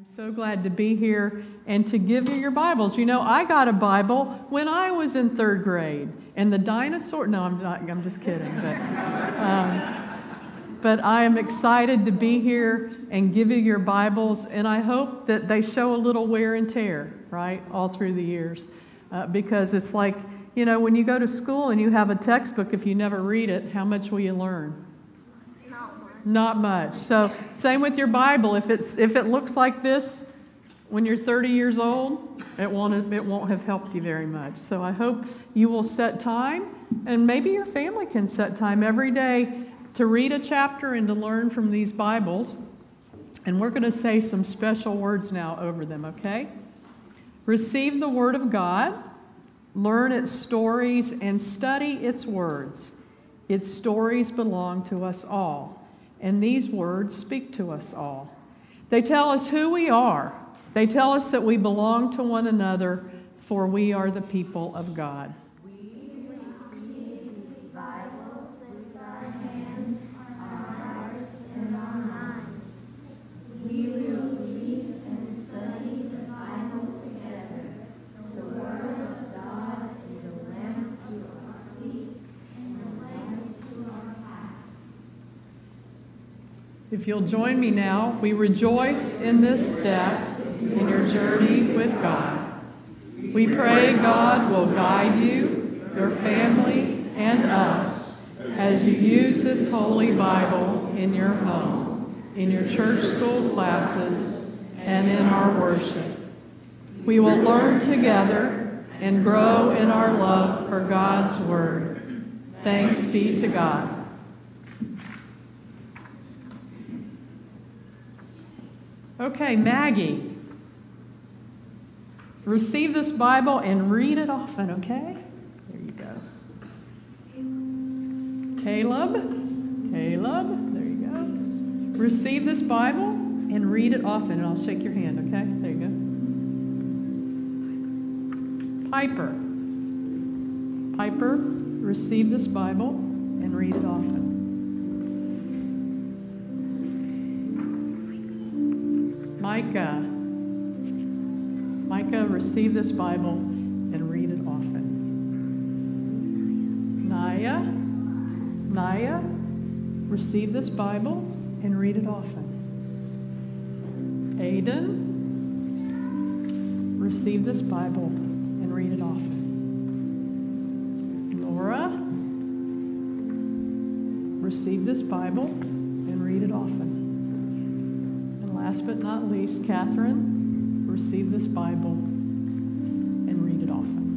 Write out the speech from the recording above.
I'm so glad to be here and to give you your Bibles. You know, I got a Bible when I was in third grade, and the dinosaur. No, I'm not. I'm just kidding. But, um, but I am excited to be here and give you your Bibles, and I hope that they show a little wear and tear, right, all through the years, uh, because it's like you know, when you go to school and you have a textbook, if you never read it, how much will you learn? Not much. So, same with your Bible. If, it's, if it looks like this when you're 30 years old, it won't, it won't have helped you very much. So, I hope you will set time, and maybe your family can set time every day to read a chapter and to learn from these Bibles. And we're going to say some special words now over them, okay? Receive the Word of God, learn its stories, and study its words. Its stories belong to us all and these words speak to us all. They tell us who we are, they tell us that we belong to one another, for we are the people of God. If you'll join me now, we rejoice in this step in your journey with God. We pray God will guide you, your family, and us as you use this Holy Bible in your home, in your church school classes, and in our worship. We will learn together and grow in our love for God's Word. Thanks be to God. Okay, Maggie. Receive this Bible and read it often, okay? There you go. Caleb. Caleb. There you go. Receive this Bible and read it often, and I'll shake your hand, okay? There you go. Piper. Piper, receive this Bible and read it often. Micah. Micah, receive this Bible and read it often. Naya. Naya, receive this Bible and read it often. Aiden, receive this Bible and read it often. Laura, receive this Bible and read it often last but not least, Catherine, receive this Bible and read it often.